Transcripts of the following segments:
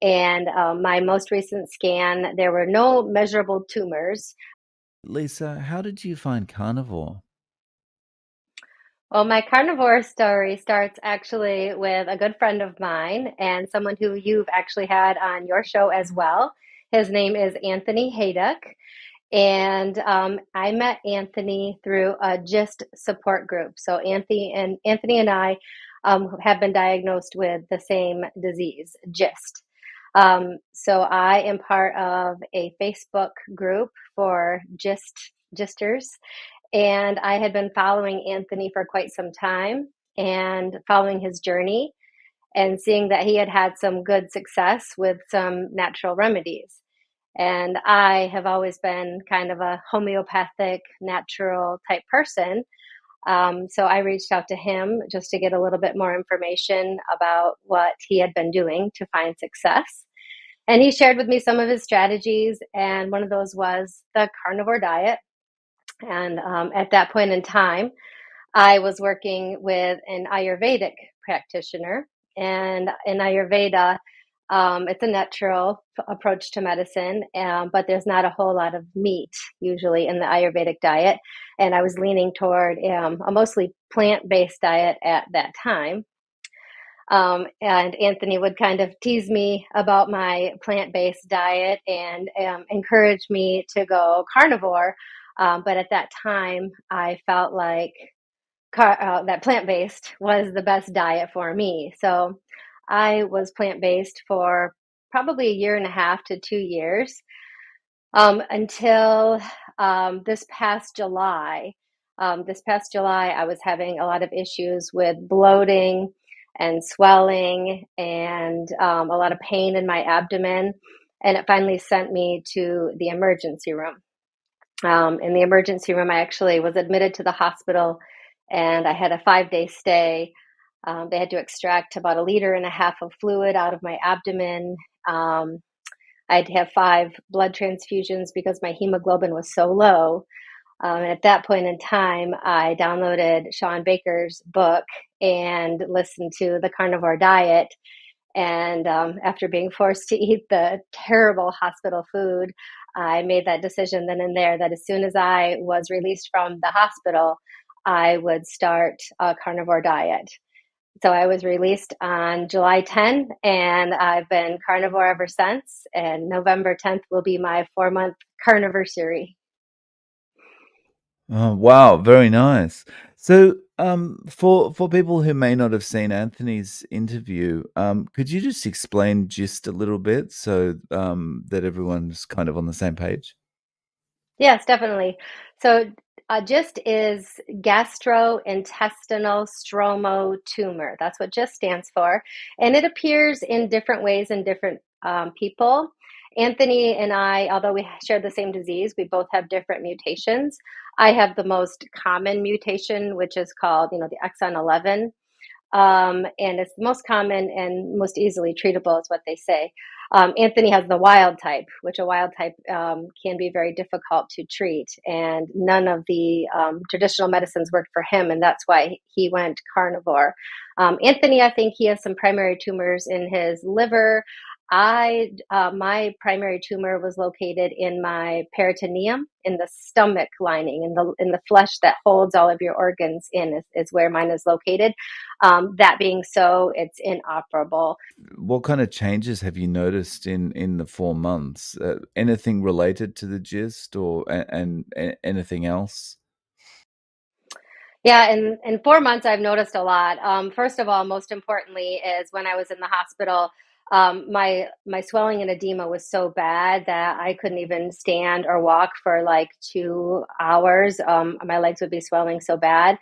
And um, my most recent scan, there were no measurable tumors. Lisa, how did you find carnivore? Well, my carnivore story starts actually with a good friend of mine and someone who you've actually had on your show as well. His name is Anthony Hayduck. And um, I met Anthony through a GIST support group. So Anthony and Anthony and I um, have been diagnosed with the same disease, GIST. Um, so I am part of a Facebook group for GIST gisters, and I had been following Anthony for quite some time and following his journey and seeing that he had had some good success with some natural remedies. And I have always been kind of a homeopathic, natural type person. Um, so I reached out to him just to get a little bit more information about what he had been doing to find success. And he shared with me some of his strategies, and one of those was the carnivore diet. And um, at that point in time, I was working with an Ayurvedic practitioner. And in Ayurveda, um, it's a natural approach to medicine, um, but there's not a whole lot of meat usually in the Ayurvedic diet. And I was leaning toward um, a mostly plant based diet at that time. Um, and Anthony would kind of tease me about my plant based diet and um, encourage me to go carnivore. Um, but at that time, I felt like car- uh, that plant based was the best diet for me. So I was plant based for probably a year and a half to two years um, until um, this past July. Um, this past July, I was having a lot of issues with bloating and swelling and um, a lot of pain in my abdomen. And it finally sent me to the emergency room. Um, in the emergency room, I actually was admitted to the hospital and I had a five day stay. Um, they had to extract about a liter and a half of fluid out of my abdomen. Um, I had to have five blood transfusions because my hemoglobin was so low. Um, and at that point in time, I downloaded Shawn Baker's book and listened to the carnivore diet. And um, after being forced to eat the terrible hospital food, I made that decision then and there that as soon as I was released from the hospital, I would start a carnivore diet. So I was released on July 10, and I've been carnivore ever since. And November 10th will be my four month carniversary. Oh, wow, very nice. So, um, for for people who may not have seen Anthony's interview, um, could you just explain just a little bit so um, that everyone's kind of on the same page? Yes, definitely. So, uh, GIST is gastrointestinal stromal tumor. That's what GIST stands for. And it appears in different ways in different um, people. Anthony and I, although we share the same disease, we both have different mutations. I have the most common mutation, which is called, you know, the exon 11. Um, and it's the most common and most easily treatable, is what they say. Um, Anthony has the wild type, which a wild type um, can be very difficult to treat, and none of the um, traditional medicines worked for him, and that's why he went carnivore. Um, Anthony, I think he has some primary tumors in his liver, I uh, my primary tumor was located in my peritoneum, in the stomach lining, in the in the flesh that holds all of your organs in is, is where mine is located. Um, that being so, it's inoperable. What kind of changes have you noticed in in the four months? Uh, anything related to the GIST or and, and anything else? Yeah, in in four months, I've noticed a lot. Um, first of all, most importantly, is when I was in the hospital um, my my swelling and edema was so bad that I couldn't even stand or walk for like two hours. Um, my legs would be swelling so bad.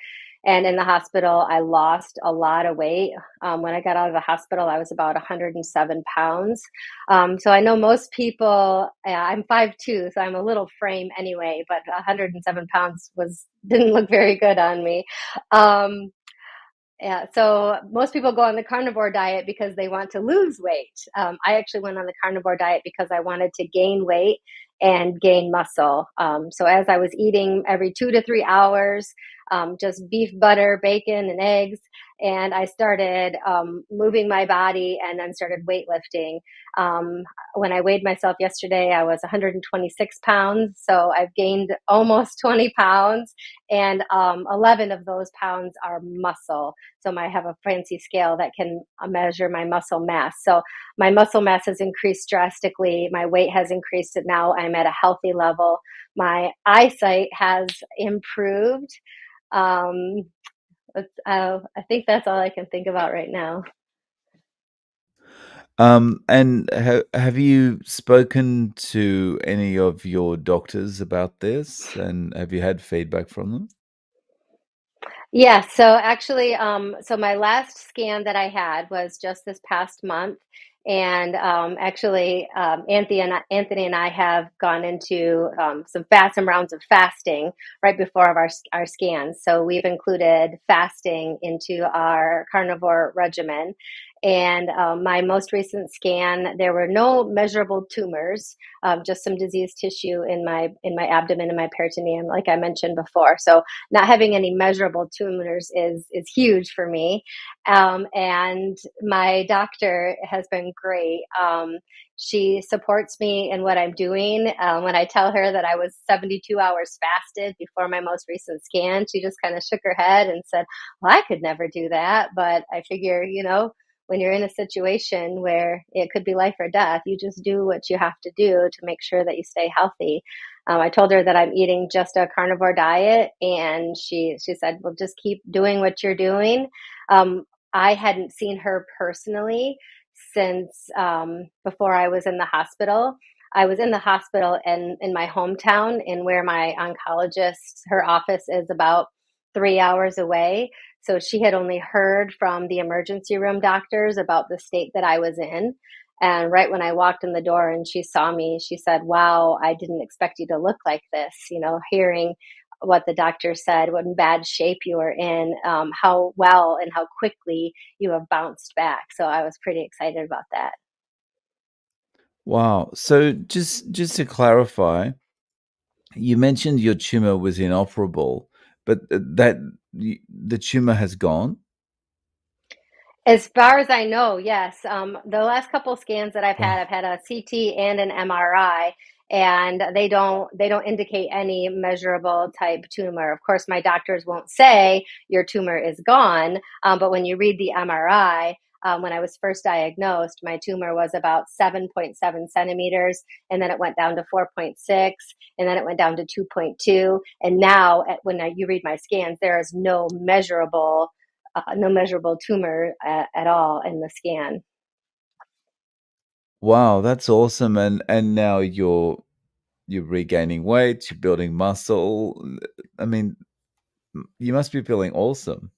And in the hospital, I lost a lot of weight. Um, when I got out of the hospital, I was about 107 pounds. Um, so I know most people. I'm 5'2", so I'm a little frame anyway. But 107 pounds was didn't look very good on me. Um, yeah, so most people go on the carnivore diet because they want to lose weight. Um, I actually went on the carnivore diet because I wanted to gain weight and gain muscle. Um, so as I was eating every two to three hours, um, just beef, butter, bacon, and eggs, and I started um, moving my body and then started weightlifting. Um, when I weighed myself yesterday, I was 126 pounds, so I've gained almost 20 pounds, and um, 11 of those pounds are muscle. So I have a fancy scale that can uh, measure my muscle mass. So my muscle mass has increased drastically. My weight has increased, and now I'm at a healthy level. My eyesight has improved. Um, uh, I think that's all I can think about right now. Um, and ha- have you spoken to any of your doctors about this, and have you had feedback from them? Yeah, so actually, um, so my last scan that I had was just this past month, and um, actually, um, Anthony and I, Anthony and I have gone into um, some fast some rounds of fasting right before of our our scans. So we've included fasting into our carnivore regimen, and um, my most recent scan, there were no measurable tumors, um, just some diseased tissue in my in my abdomen and my peritoneum, like I mentioned before. So not having any measurable tumors is is huge for me. Um, and my doctor has been great. Um, she supports me in what I'm doing. Um, when I tell her that I was 72 hours fasted before my most recent scan, she just kind of shook her head and said, "Well, I could never do that." But I figure, you know when you're in a situation where it could be life or death, you just do what you have to do to make sure that you stay healthy. Um, I told her that I'm eating just a carnivore diet, and she she said, "Well, just keep doing what you're doing." Um, I hadn't seen her personally since um, before I was in the hospital. I was in the hospital in in my hometown, in where my oncologist, her office is about three hours away. So she had only heard from the emergency room doctors about the state that I was in. And right when I walked in the door and she saw me, she said, Wow, I didn't expect you to look like this. You know, hearing what the doctor said, what bad shape you were in, um, how well and how quickly you have bounced back. So I was pretty excited about that. Wow. So just just to clarify, you mentioned your tumor was inoperable, but that the tumor has gone? As far as I know, yes. Um, the last couple scans that I've had, I've had a CT and an MRI, and they don't they don't indicate any measurable type tumor. Of course, my doctors won't say your tumor is gone, um, but when you read the MRI, um, when I was first diagnosed, my tumor was about 7.7 centimeters, and then it went down to 4.6, and then it went down to 2.2, and now at, when I, you read my scans, there is no measurable, uh, no measurable tumor at, at all in the scan. Wow, that's awesome! And and now you're you're regaining weight, you're building muscle. I mean, you must be feeling awesome.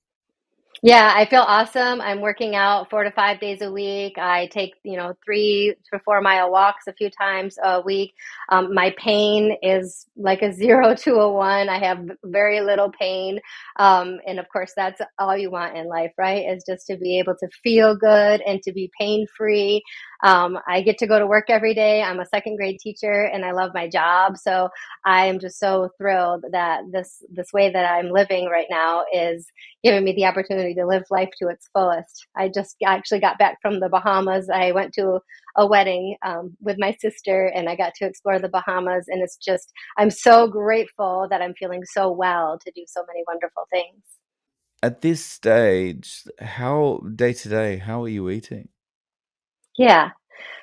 Yeah, I feel awesome. I'm working out four to five days a week. I take, you know, three to four mile walks a few times a week. Um, my pain is like a zero to a one. I have very little pain. Um, and of course, that's all you want in life, right? Is just to be able to feel good and to be pain free. Um, I get to go to work every day. I'm a second grade teacher and I love my job. So I am just so thrilled that this, this way that I'm living right now is giving me the opportunity to live life to its fullest. I just actually got back from the Bahamas. I went to a wedding um, with my sister and I got to explore the Bahamas. And it's just, I'm so grateful that I'm feeling so well to do so many wonderful things. At this stage, how day to day, how are you eating? Yeah.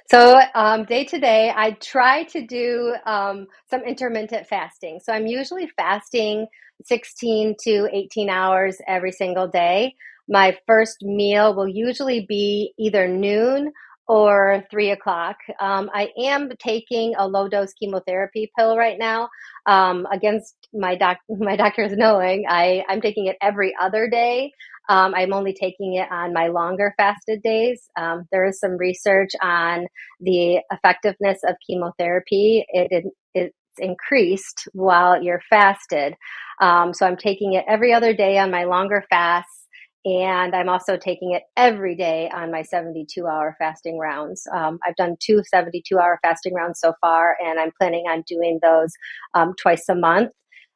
So um, day to day, I try to do um, some intermittent fasting. So I'm usually fasting 16 to 18 hours every single day. My first meal will usually be either noon or three o'clock. Um, I am taking a low dose chemotherapy pill right now. Um, against my doc, my doctor's knowing, I I'm taking it every other day. Um, I'm only taking it on my longer fasted days. Um, there is some research on the effectiveness of chemotherapy. It, it it's increased while you're fasted. Um, so I'm taking it every other day on my longer fasts and I'm also taking it every day on my 72 hour fasting rounds. Um, I've done two 72 hour fasting rounds so far, and I'm planning on doing those um, twice a month.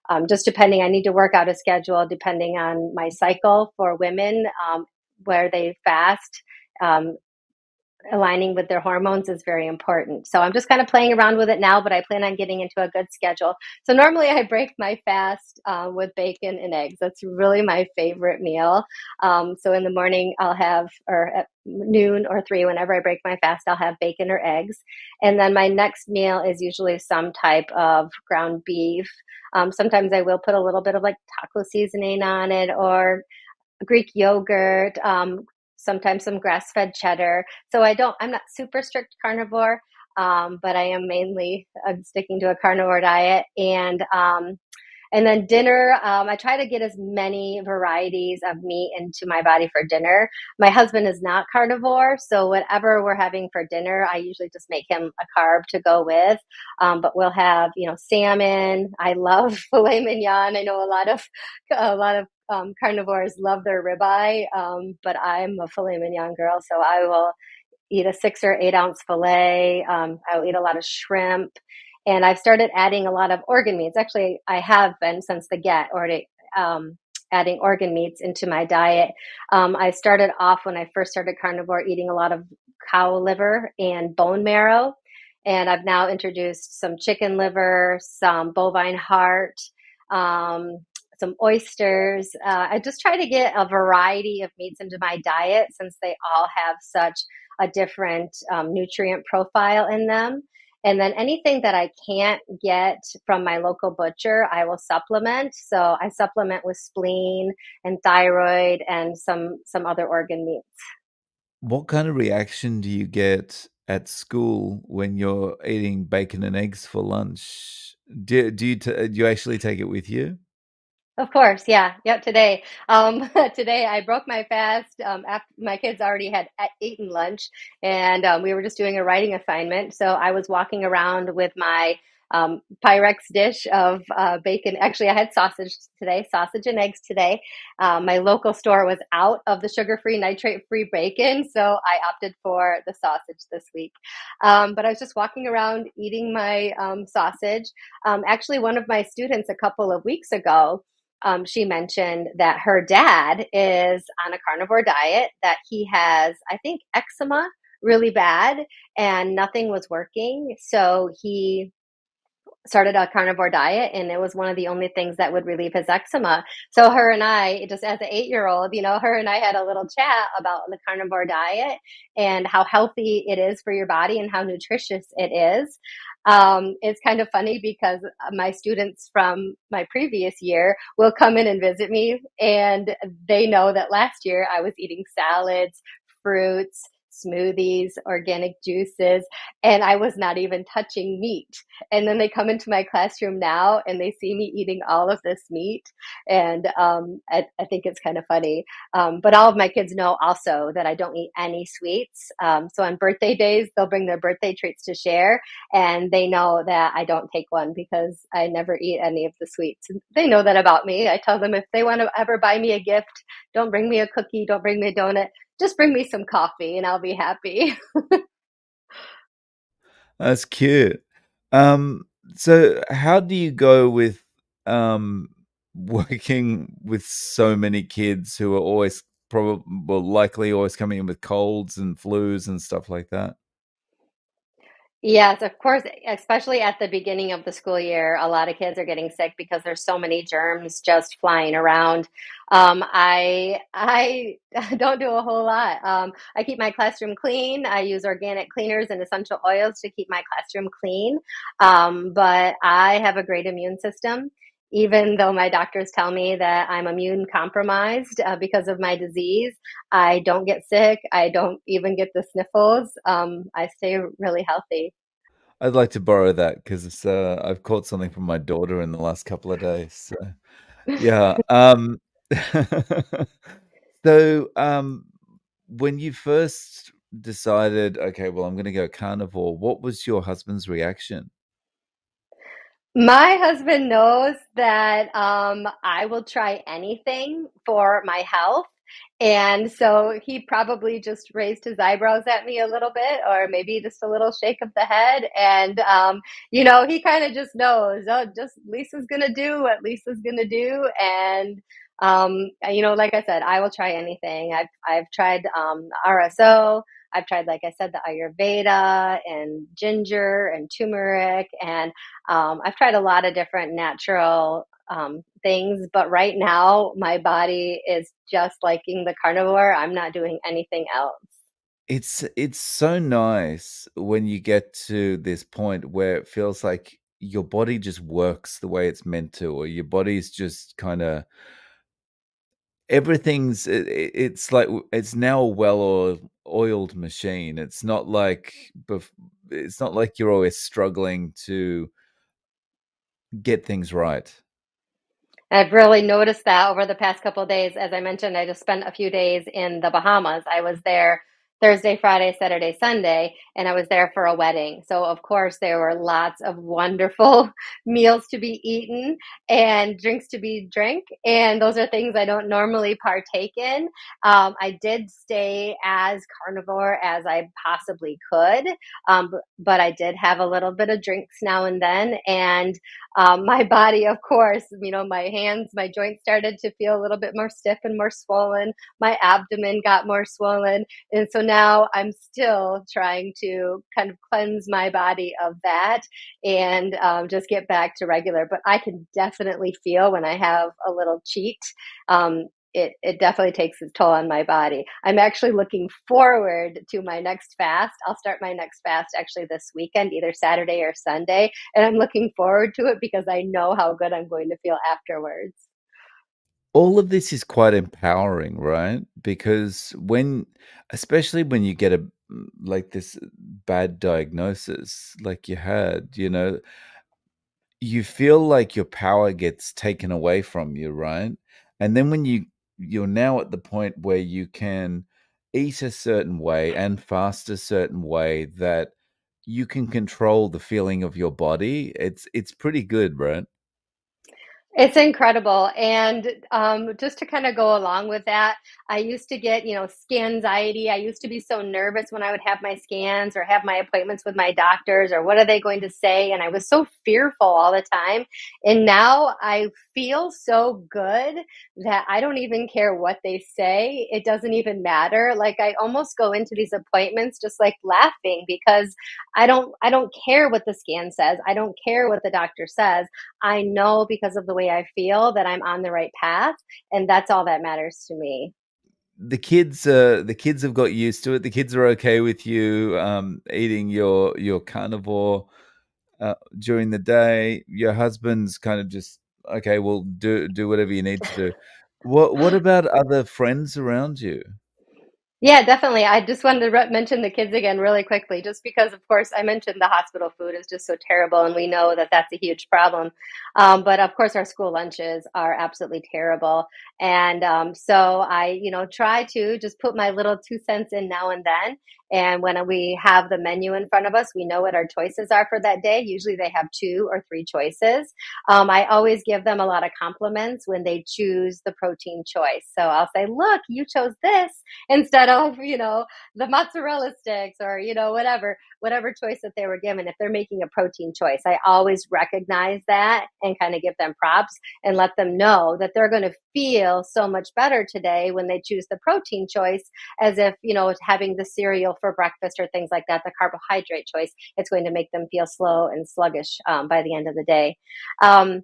Um, just depending, I need to work out a schedule depending on my cycle for women. Um, where they fast. Um, aligning with their hormones is very important. So I'm just kind of playing around with it now, but I plan on getting into a good schedule. So normally I break my fast uh, with bacon and eggs. That's really my favorite meal. Um, so in the morning I'll have, or at noon or three, whenever I break my fast, I'll have bacon or eggs. And then my next meal is usually some type of ground beef. Um, sometimes I will put a little bit of like taco seasoning on it or Greek yogurt, um, sometimes some grass fed cheddar. So I don't, I'm not super strict carnivore, um, but I am mainly I'm sticking to a carnivore diet. And um, and then dinner, um, I try to get as many varieties of meat into my body for dinner. My husband is not carnivore, so whatever we're having for dinner, I usually just make him a carb to go with. Um, but we'll have, you know, salmon. I love filet mignon. I know a lot of a lot of um, carnivores love their ribeye, um, but I'm a filet mignon girl, so I will eat a six or eight ounce filet. Um, I'll eat a lot of shrimp, and I've started adding a lot of organ meats. Actually, I have been since the get already. Um, adding organ meats into my diet. Um, I started off when I first started carnivore eating a lot of cow liver and bone marrow. And I've now introduced some chicken liver, some bovine heart, um, some oysters. Uh, I just try to get a variety of meats into my diet since they all have such a different um, nutrient profile in them. And then anything that I can't get from my local butcher, I will supplement. So I supplement with spleen and thyroid and some some other organ meats. What kind of reaction do you get at school when you're eating bacon and eggs for lunch? Do, do you t- do you actually take it with you? Of course, yeah, yep. Today, um, today I broke my fast um, after my kids already had eaten lunch, and um, we were just doing a writing assignment. So I was walking around with my um, Pyrex dish of uh, bacon. Actually, I had sausage today, sausage and eggs today. Um, my local store was out of the sugar-free, nitrate-free bacon, so I opted for the sausage this week. Um, but I was just walking around eating my um, sausage. Um, actually, one of my students a couple of weeks ago um, she mentioned that her dad is on a carnivore diet, that he has, I think, eczema really bad and nothing was working. So he started a carnivore diet and it was one of the only things that would relieve his eczema. So her and I, just as an eight year old, you know, her and I had a little chat about the carnivore diet and how healthy it is for your body and how nutritious it is. Um, it's kind of funny because my students from my previous year will come in and visit me and they know that last year I was eating salads, fruits, smoothies, organic juices, and I was not even touching meat. And then they come into my classroom now and they see me eating all of this meat. And um, I, I, think it's kind of funny. Um, but all of my kids know also that I don't eat any sweets. Um, so on birthday days, they'll bring their birthday treats to share, and they know that I don't take one because I never eat any of the sweets. They know that about me. I tell them if they want to ever buy me a gift, don't bring me a cookie, don't bring me a donut just bring me some coffee and I'll be happy. That's cute. Um, so how do you go with um, working with so many kids who are always probably well, likely always coming in with colds and flus and stuff like that? Yes, of course, especially at the beginning of the school year, a lot of kids are getting sick because there's so many germs just flying around. Um, I I don't do a whole lot. Um, I keep my classroom clean. I use organic cleaners and essential oils to keep my classroom clean. Um, but I have a great immune system even though my doctors tell me that I'm immune compromised uh, because of my disease, I don't get sick. I don't even get the sniffles. Um, I stay really healthy. I'd like to borrow that because uh, I've caught something from my daughter in the last couple of days. So, yeah. Um, so, um, when you first decided, okay, well, I'm going to go carnivore, what was your husband's reaction? My husband knows that um, I will try anything for my health. And so he probably just raised his eyebrows at me a little bit, or maybe just a little shake of the head. And, um, you know, he kind of just knows, oh, just Lisa's going to do what Lisa's going to do. And Um, you know, like I said, I will try anything. I've I've tried um, RSO. I've tried, like I said, the Ayurveda and ginger and turmeric, and um, I've tried a lot of different natural um, things. But right now, my body is just liking the carnivore. I'm not doing anything else. It's it's so nice when you get to this point where it feels like your body just works the way it's meant to, or your body's just kind of everything's it, it's like it's now a well oiled machine. It's not like it's not like you're always struggling to get things right. I've really noticed that over the past couple days. As I mentioned, I just spent a few days in the Bahamas. I was there Thursday, Friday, Saturday, Sunday, and I was there for a wedding. So, of course, there were lots of wonderful meals to be eaten and drinks to be drank. And those are things I don't normally partake in. Um, I did stay as carnivore as I possibly could, um, but I did have a little bit of drinks now and then. And um, my body, of course, you know, my hands, my joints started to feel a little bit more stiff and more swollen. My abdomen got more swollen. And so now I'm still trying to kind of cleanse my body of that and um, just get back to regular. But I can definitely feel when I have a little cheat. Um, it, it definitely takes its toll on my body. I'm actually looking forward to my next fast. I'll start my next fast actually this weekend, either Saturday or Sunday. And I'm looking forward to it because I know how good I'm going to feel afterwards all of this is quite empowering, right? Because when, especially when you get a mm, like this bad diagnosis, like you had, you know, you feel like your power gets taken away from you, right? And then when you you're now at the point where you can eat a certain way and fast a certain way that you can control the feeling of your body, it's it's pretty good, right? It's incredible. And um, just to kind of go along with that, I used to get, you know, scan anxiety. I used to be so nervous when I would have my scans or have my appointments with my doctors or what are they going to say? And I was so fearful all the time. And now I feel so good that I don't even care what they say. It doesn't even matter. Like I almost go into these appointments just like laughing because I don't I don't care what the scan says. I don't care what the doctor says. I know because of the way I feel that I'm on the right path and that's all that matters to me. The kids uh the kids have got used to it. The kids are okay with you um eating your your carnivore uh, during the day. Your husband's kind of just okay well do do whatever you need to do. What what about other friends around you yeah, definitely. I just wanted to re- mention the kids again really quickly, just because, of course, I mentioned the hospital food is just so terrible, and we know that that's a huge problem. Um, but of course, our school lunches are absolutely terrible, and um, so I, you know, try to just put my little two cents in now and then. And when we have the menu in front of us, we know what our choices are for that day. Usually, they have two or three choices. Um, I always give them a lot of compliments when they choose the protein choice. So I'll say, "Look, you chose this instead." Of, you know, the mozzarella sticks or, you know, whatever, whatever choice that they were given. If they're making a protein choice, I always recognize that and kind of give them props and let them know that they're going to feel so much better today when they choose the protein choice as if, you know, having the cereal for breakfast or things like that, the carbohydrate choice, it's going to make them feel slow and sluggish um, by the end of the day. Um,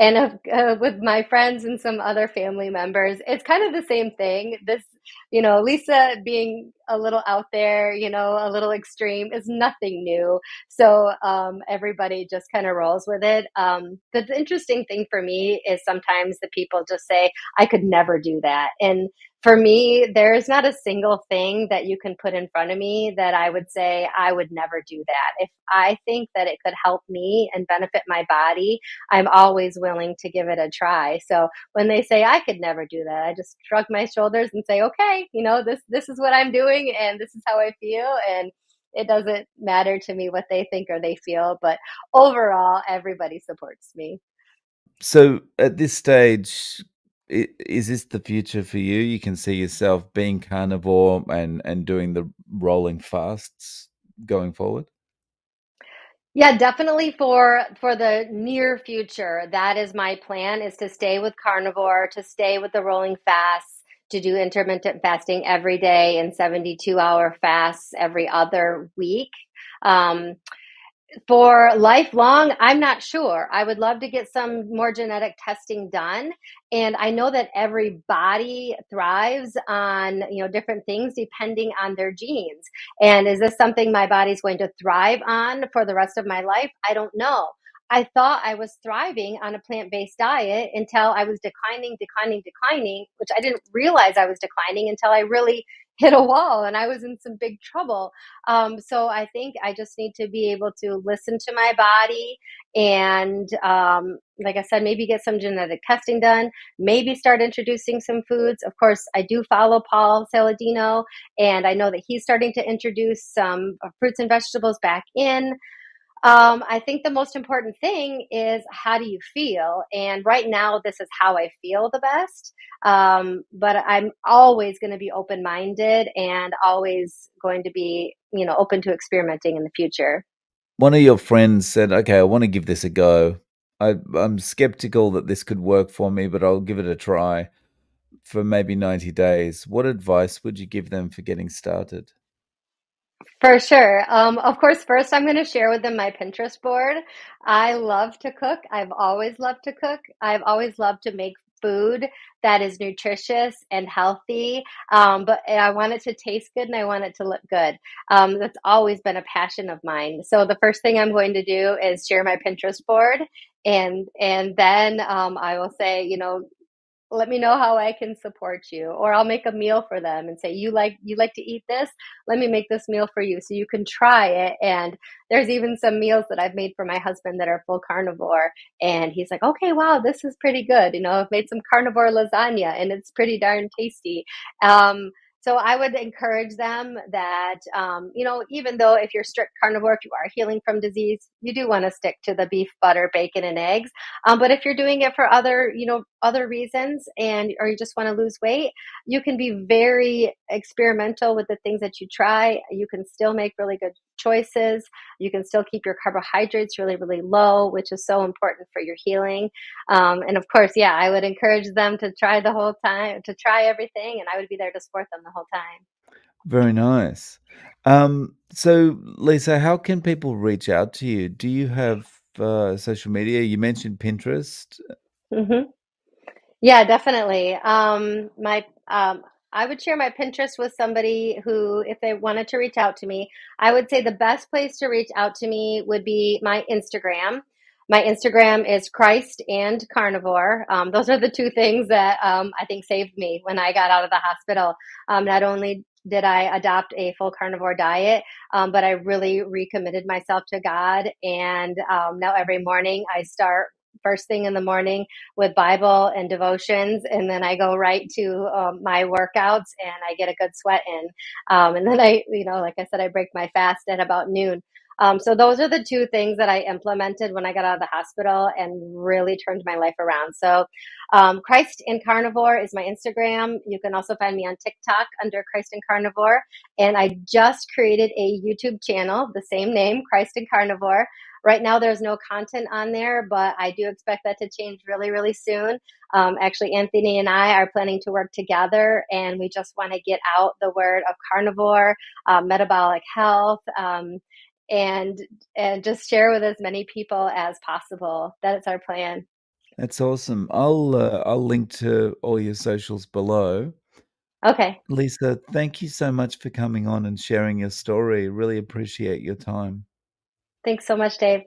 and uh, with my friends and some other family members it's kind of the same thing. This you know lisa being a little out there you know a little extreme is nothing new. So um, everybody just kind of rolls with it. Um, the interesting thing for me is sometimes the people just say i could never do that. And for me, there's not a single thing that you can put in front of me that I would say I would never do that. If I think that it could help me and benefit my body, I'm always willing to give it a try. So when they say I could never do that, I just shrug my shoulders and say, okay, you know, this this is what I'm doing and this is how I feel and it doesn't matter to me what they think or they feel, but overall everybody supports me. So at this stage, is this the future for you? You can see yourself being carnivore and and doing the rolling fasts going forward. Yeah, definitely for for the near future. That is my plan is to stay with carnivore, to stay with the rolling fasts, to do intermittent fasting every day and 72 hour fasts every other week. Um, for lifelong, I'm not sure. I would love to get some more genetic testing done. And I know that every body thrives on, you know, different things depending on their genes. And is this something my body's going to thrive on for the rest of my life? I don't know. I thought I was thriving on a plant based diet until I was declining, declining, declining, which I didn't realize I was declining until I really hit a wall and I was in some big trouble. Um, so I think I just need to be able to listen to my body and, um, like I said, maybe get some genetic testing done, maybe start introducing some foods. Of course, I do follow Paul Saladino, and I know that he's starting to introduce some uh, fruits and vegetables back in. Um, I think the most important thing is how do you feel? And right now, this is how I feel the best. Um, but I'm always going to be open minded and always going to be, you know, open to experimenting in the future. One of your friends said, "Okay, I want to give this a go. I, I'm skeptical that this could work for me, but I'll give it a try for maybe 90 days." What advice would you give them for getting started? For sure. Um, of course, first I'm going to share with them my Pinterest board. I love to cook. I've always loved to cook. I've always loved to make food that is nutritious and healthy. Um, but I want it to taste good and I want it to look good. Um, that's always been a passion of mine. So the first thing I'm going to do is share my Pinterest board and and then um, I will say, you know, let me know how I can support you or I'll make a meal for them and say you like you like to eat this? Let me make this meal for you. So you can try it and there's even some meals that I've made for my husband that are full carnivore and he's like okay wow this is pretty good. You know I've made some carnivore lasagna and it's pretty darn tasty. Um, so I would encourage them that, um, you know, even though if you're strict carnivore, if you are healing from disease, you do want to stick to the beef, butter, bacon, and eggs. Um, but if you're doing it for other, you know, other reasons and or you just want to lose weight, you can be very experimental with the things that you try. You can still make really good choices. You can still keep your carbohydrates really, really low, which is so important for your healing. Um, and of course, yeah, I would encourage them to try the whole time, to try everything, and I would be there to support them the whole time. Very nice. Um, so, Lisa, how can people reach out to you? Do you have uh, social media? You mentioned Pinterest. hmm Yeah, definitely. Um, my um, I would share my Pinterest with somebody who, if they wanted to reach out to me, I would say the best place to reach out to me would be my Instagram. My Instagram is Christ and Carnivore. Um, those are the two things that um, I think saved me when I got out of the hospital. Um, not only did I adopt a full carnivore diet, um, but I really recommitted myself to God. And um, now every morning I start first thing in the morning with Bible and devotions, and then I go right to um, my workouts and I get a good sweat in. Um, and then I, you know, like I said, I break my fast at about noon. Um, so those are the two things that I implemented when I got out of the hospital and really turned my life around. So um, Christ in Carnivore is my Instagram. You can also find me on TikTok under Christ in Carnivore. And I just created a YouTube channel, the same name, Christ in Carnivore. Right now, there's no content on there, but I do expect that to change really, really soon. Um, actually, Anthony and I are planning to work together, and we just want to get out the word of carnivore, uh, metabolic health, um, and and just share with as many people as possible. That's our plan. That's awesome. I'll uh, I'll link to all your socials below. Okay. Lisa, thank you so much for coming on and sharing your story. Really appreciate your time. Thanks so much, Dave.